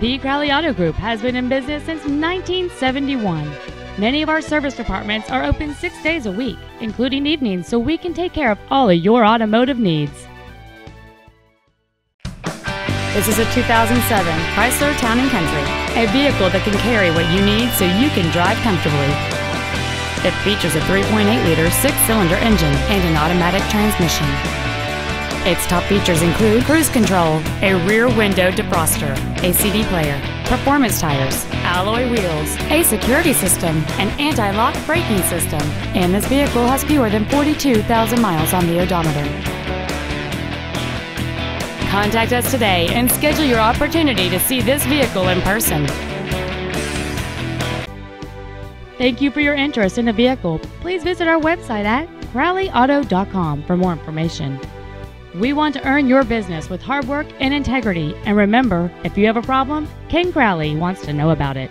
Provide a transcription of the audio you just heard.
The Crowley Auto Group has been in business since 1971. Many of our service departments are open six days a week, including evenings, so we can take care of all of your automotive needs. This is a 2007 Chrysler Town & Country, a vehicle that can carry what you need so you can drive comfortably. It features a 3.8-liter six-cylinder engine and an automatic transmission. Its top features include cruise control, a rear window defroster, a CD player, performance tires, alloy wheels, a security system, an anti-lock braking system, and this vehicle has fewer than 42,000 miles on the odometer. Contact us today and schedule your opportunity to see this vehicle in person. Thank you for your interest in the vehicle. Please visit our website at crowleyauto.com for more information. We want to earn your business with hard work and integrity. And remember, if you have a problem, Ken Crowley wants to know about it.